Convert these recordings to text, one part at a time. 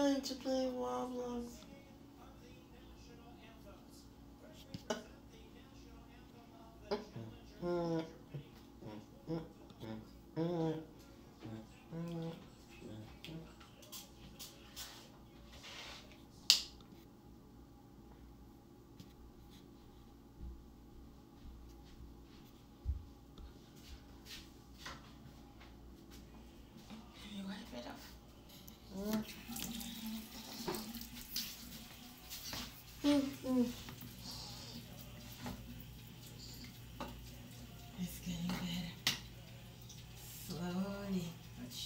going to play Roblox.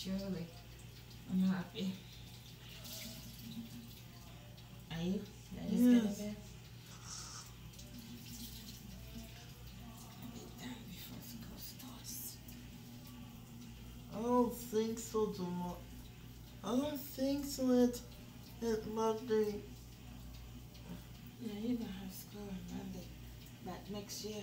Surely. I'm happy. Are you? That is getting Yes. better? I'll be done before school starts. I don't think so tomorrow. I don't think so at, at Monday. Yeah, you're gonna have school on Monday, but next year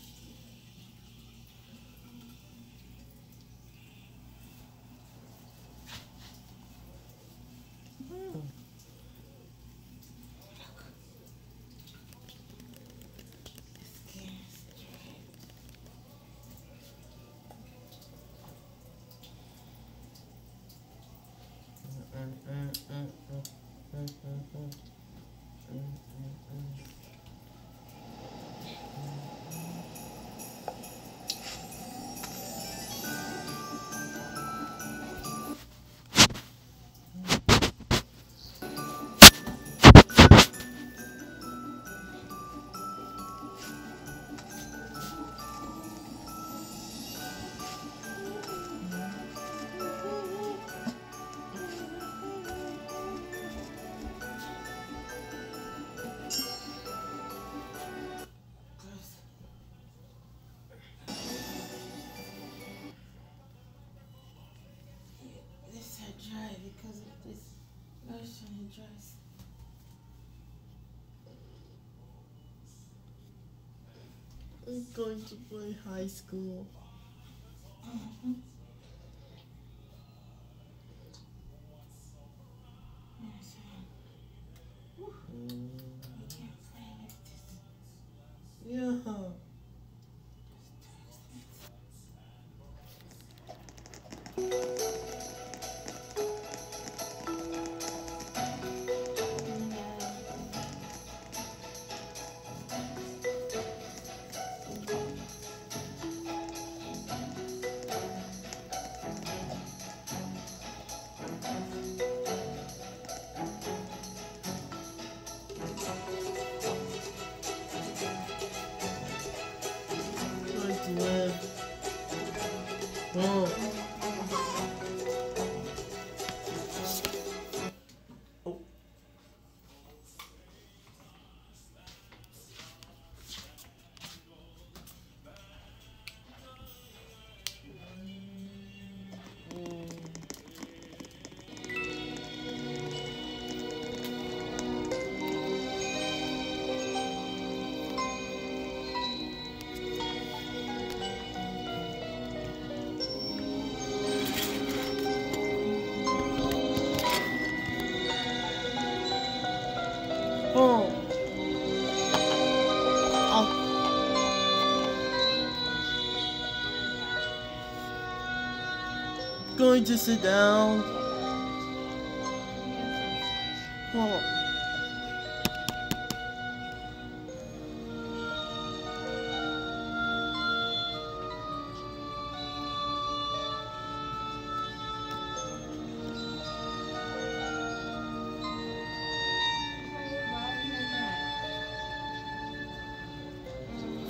I'm going to play high school. Mm-hmm. Going to sit down. Oh.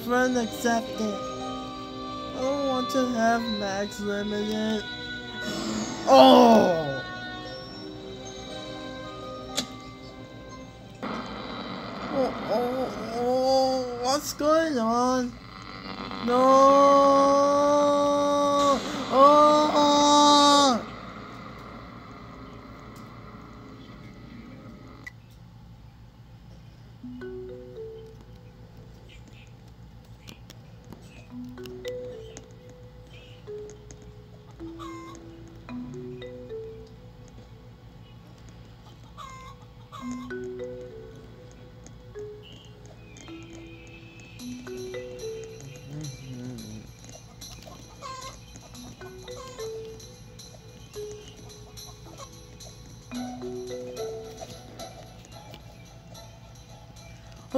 Friend accepted. I don't want to have max limited. Oh!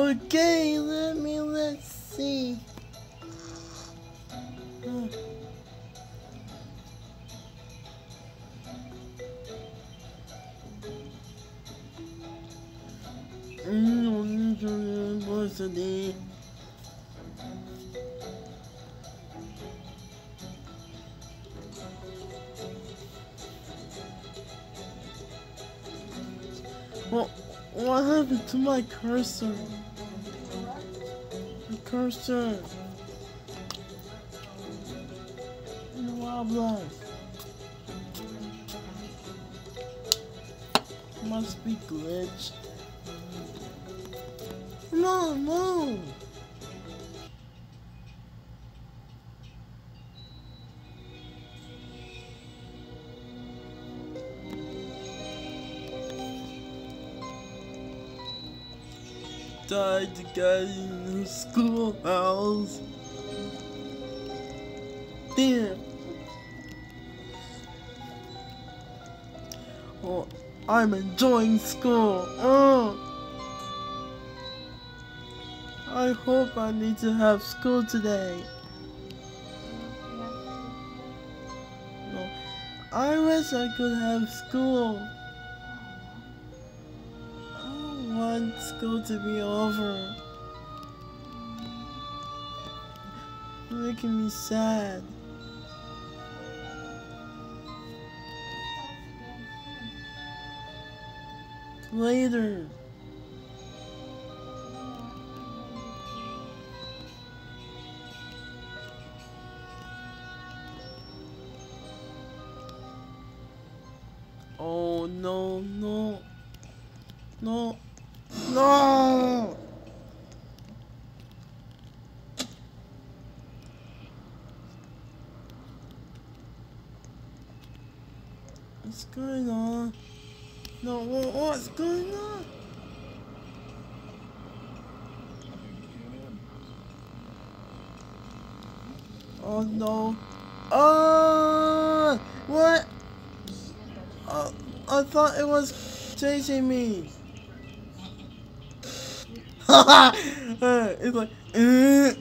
Okay, let me let's see. Uh, what happened to my cursor? The Died to in the schoolhouse. Damn. Oh, I'm enjoying school. Oh. I hope I need to have school today. I wish I could have school. School to be over. You're making me sad. Later. What's going on? Oh no. Oh! What? Oh, I thought it was chasing me. it's like, uh.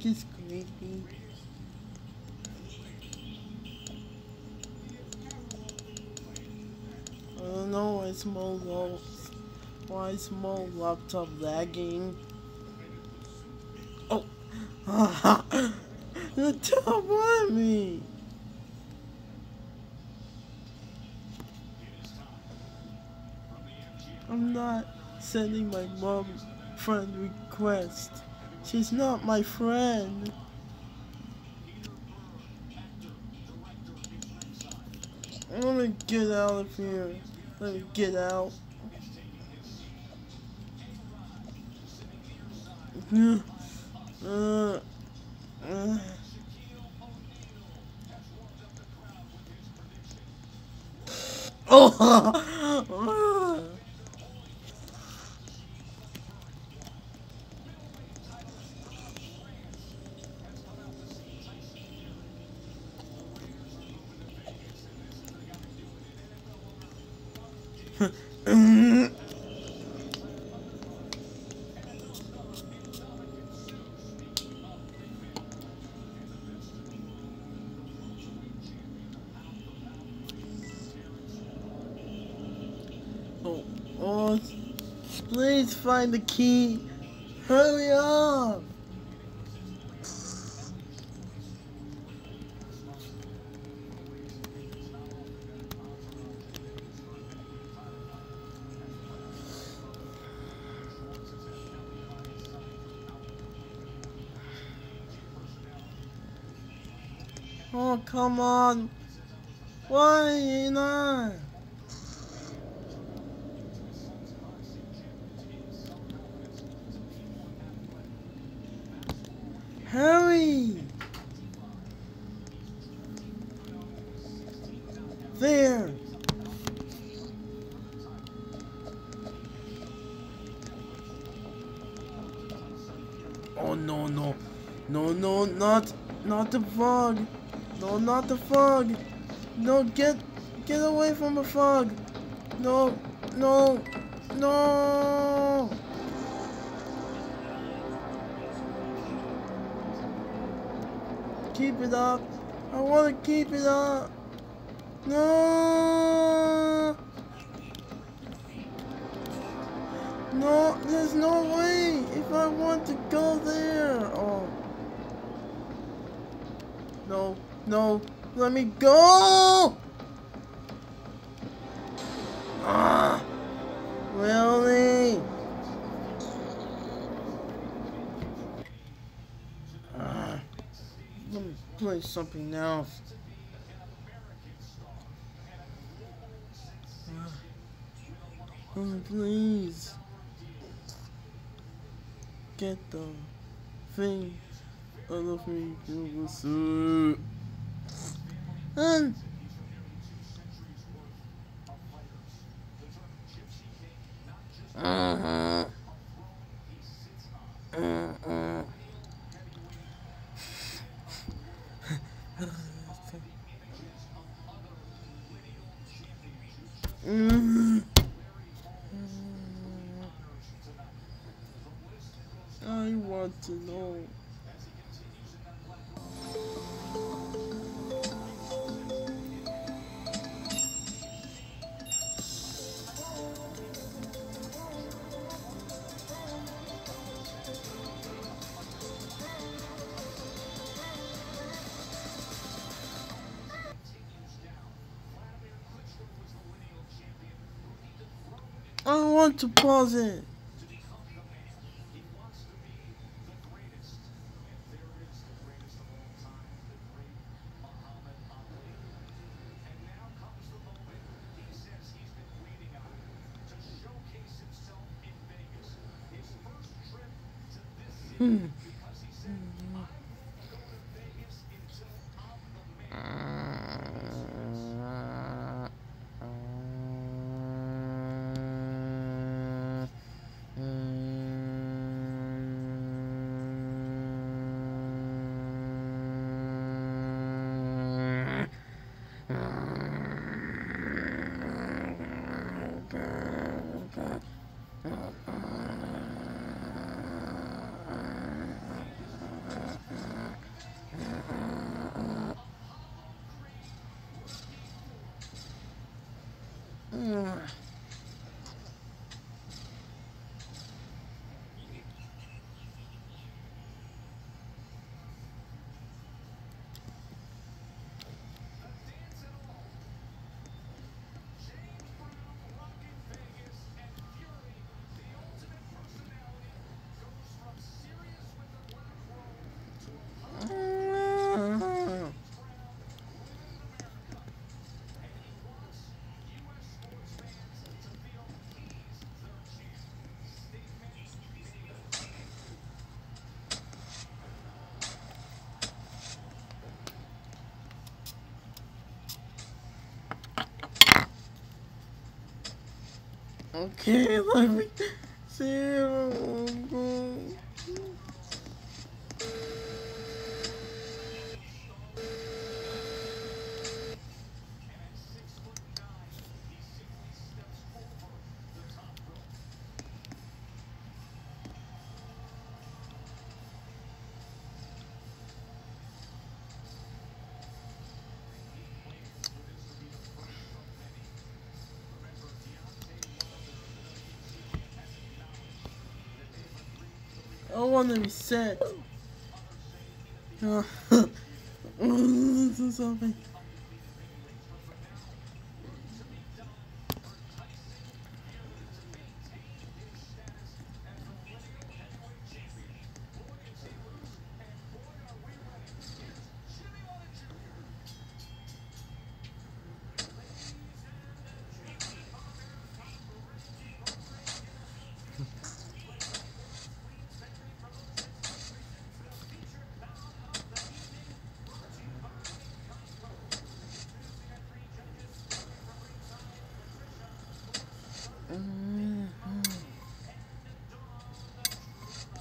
Think it's creepy. I don't know why small why small laptop lagging. Oh, the top on me. I'm not sending my mom friend request. She's not my friend. Let me get out of here. Let me get out. Uh, uh. Oh! find the key. Hurry up. Oh, come on. Why you not? Hurry! There! Oh no no. No no not not the fog. No not the fog. No get get away from the fog. No no no keep it up. I want to keep it up. No. No there's no way. If I want to go there. Oh. No no. Let me go. Ah. Really ah let me play something else. Oh, please. Get the thing out of me, Silver And uh-huh. Want to pause it. Okay, let me see. I want to reset. Uh, something.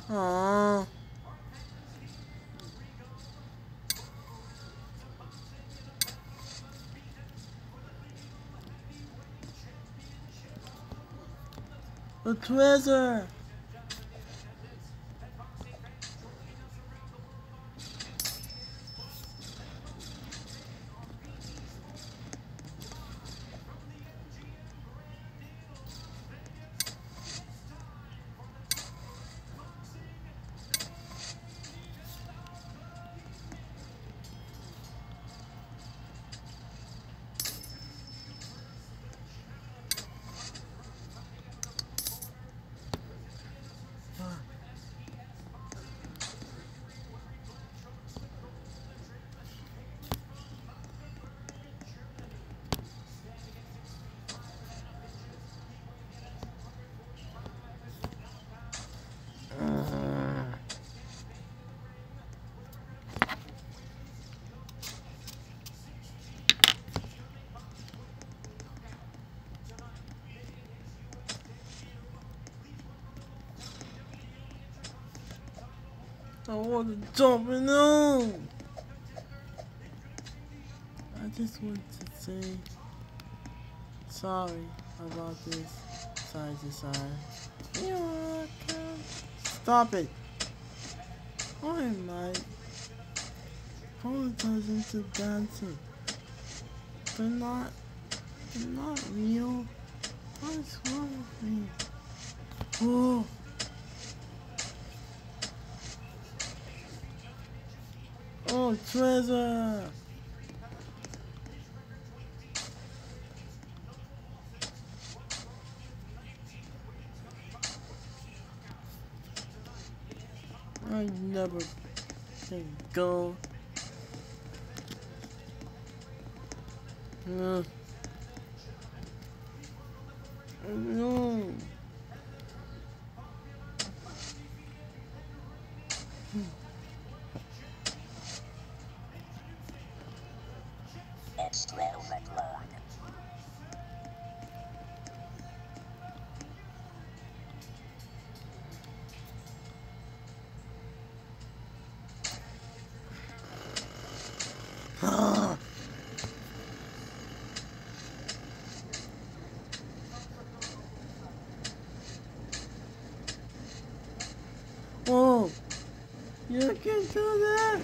Aww. A treasure! Want to jump in. I just want to say sorry about this side to side. You're welcome. Stop it. I might apologizing to dancing. They're not, they're not real. What's wrong with me? Oh. Oh, treasure! I never can go. Uh, no. No. Whoa! You can do that!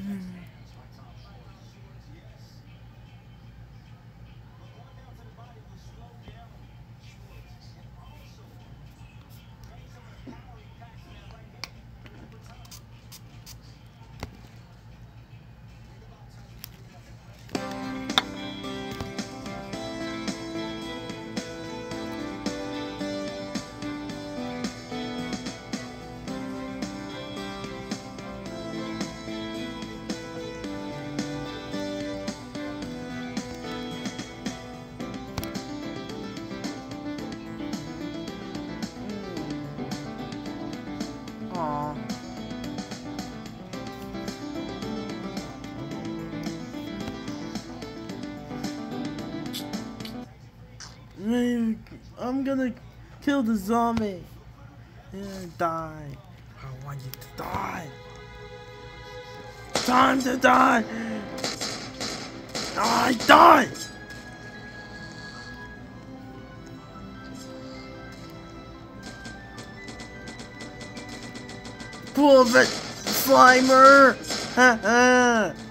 I'm gonna kill the zombie. Yeah, die. I want you to die. Time to die. I die. Pull it, Slimer. Ha ha.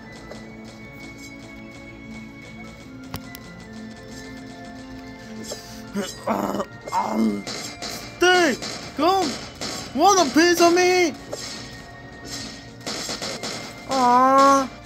Uh, um, stay! Go! Want a piece of me? Aww.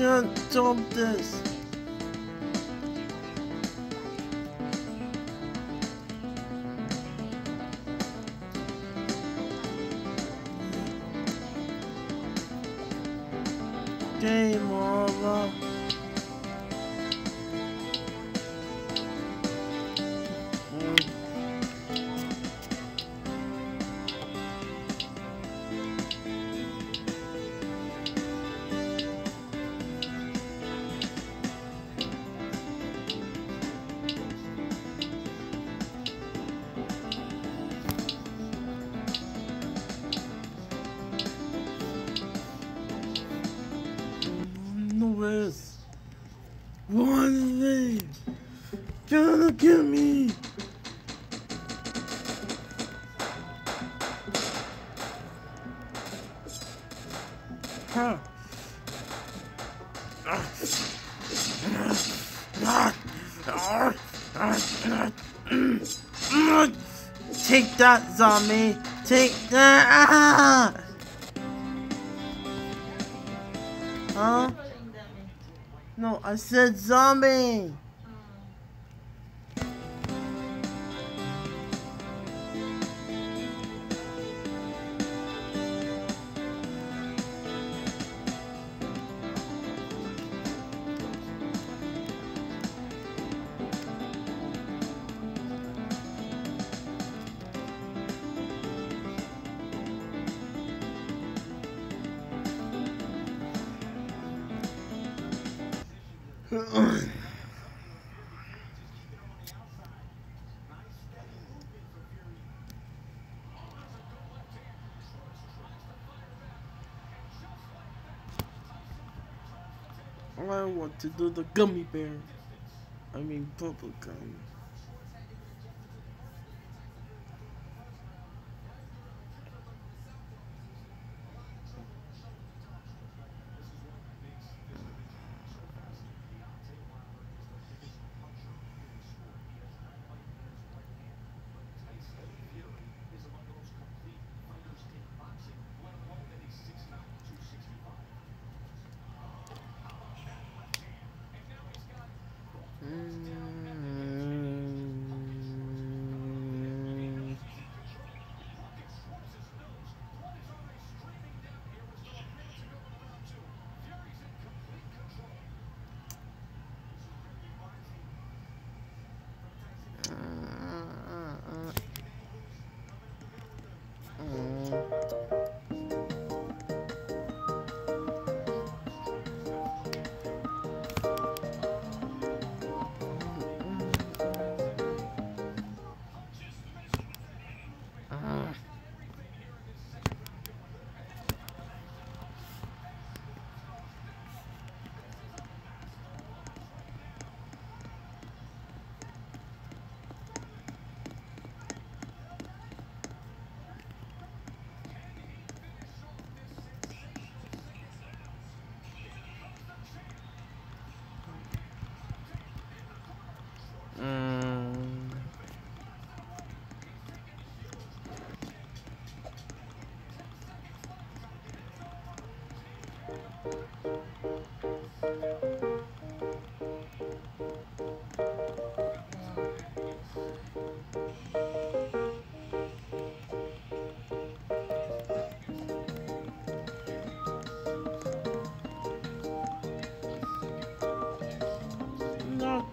Can't jump this. That, zombie! Take that! Ah! Huh? No, I said zombie! To do the gummy bear. I mean bubble gum.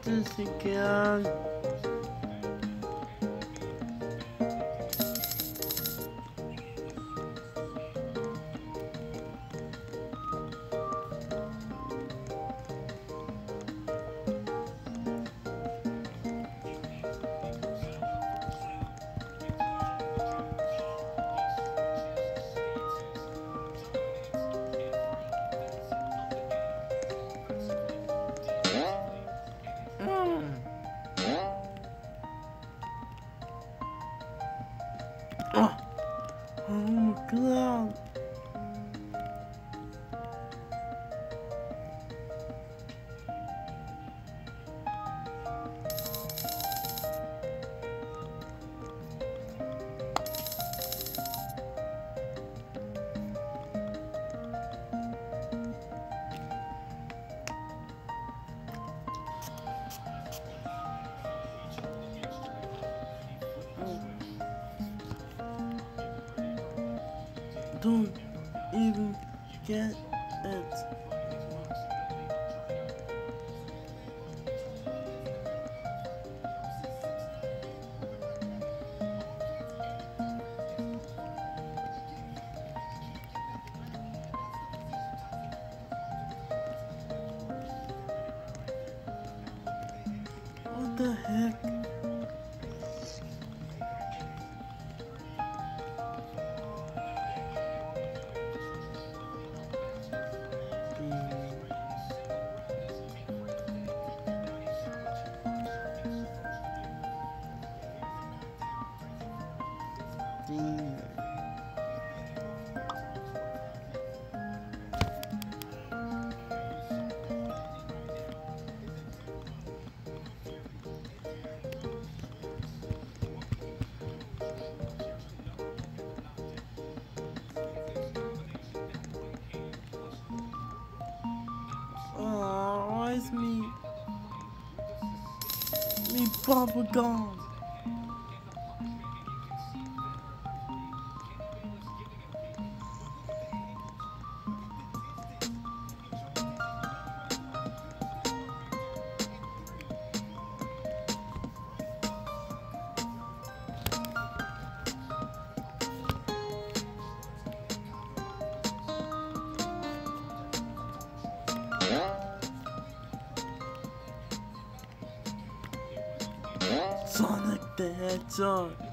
This again. Don't even get it. What the heck? Me Papa gone? Sonic the Hedgehog. Oh.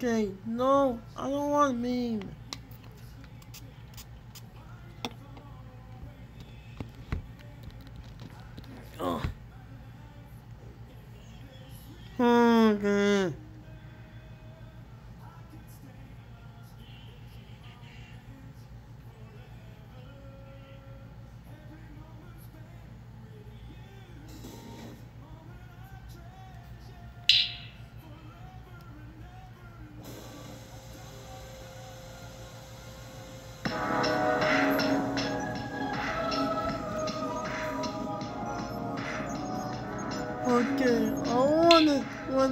Okay, no, I don't want meme.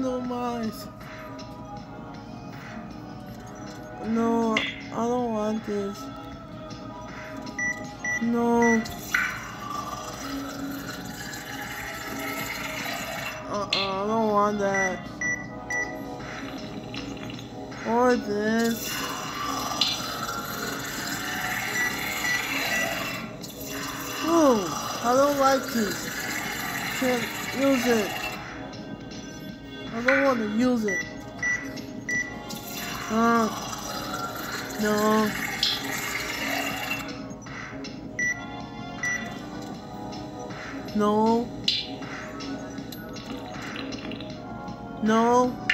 Of mine. No, I don't want this. No. Uh-uh, I don't want that. Or this. Oh, I don't like this. Can't use it. I don't want to use it. Uh, no. No. No.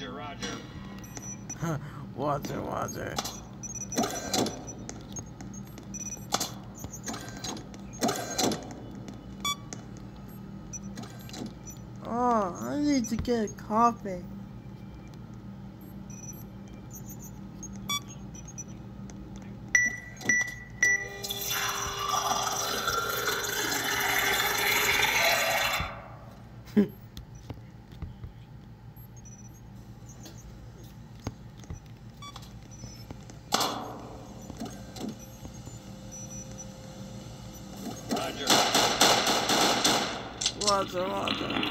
Roger, roger. water, water. Oh, I need to get a coffee. Roger. Water, water.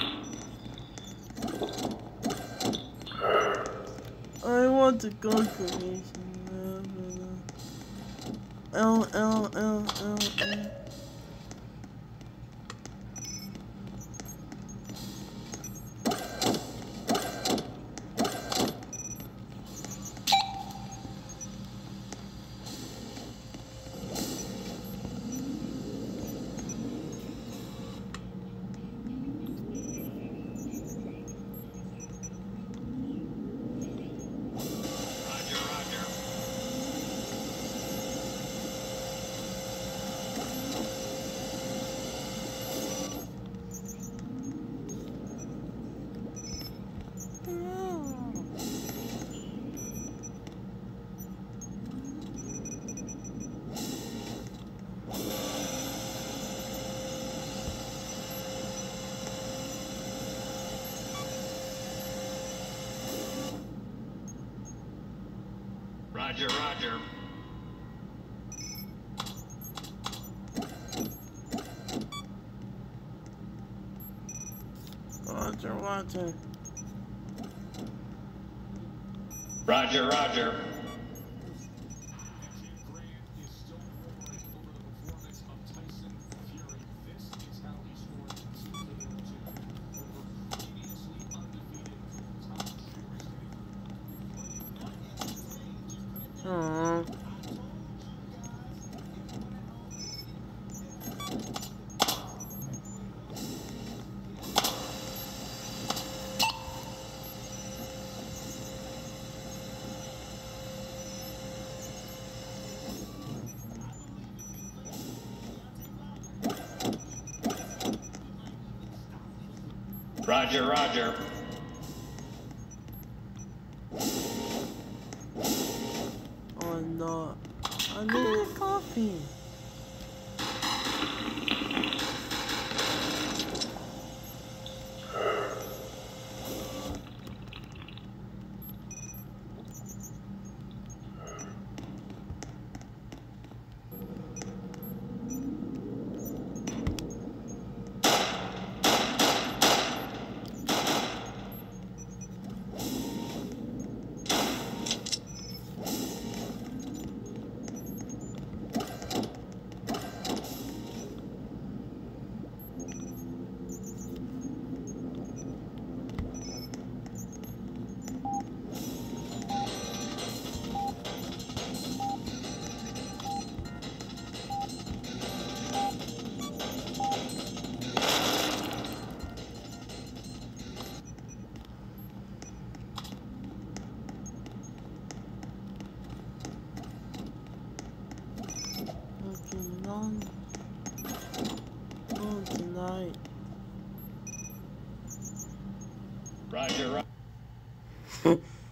I want to go cremation. L L L L L. Roger, roger. Roger, roger. Water, water. Roger, roger. Roger, roger. Oh, or not. I need a coffee. Roger, Roger.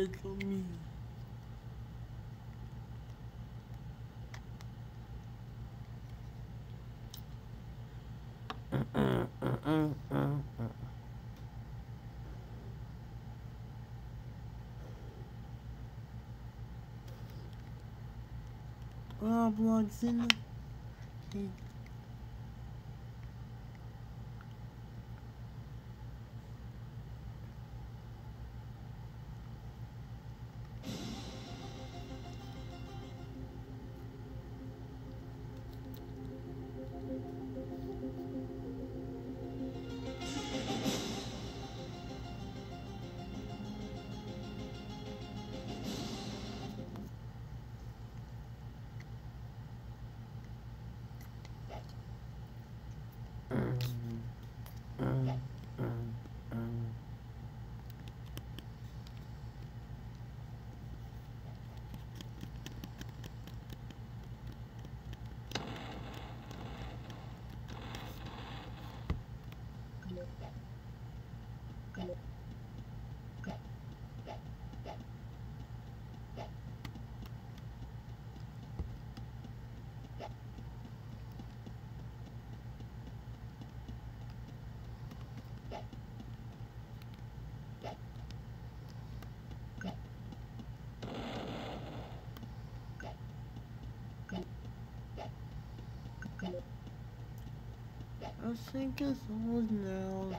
On me. Roblox in the I think it's old now.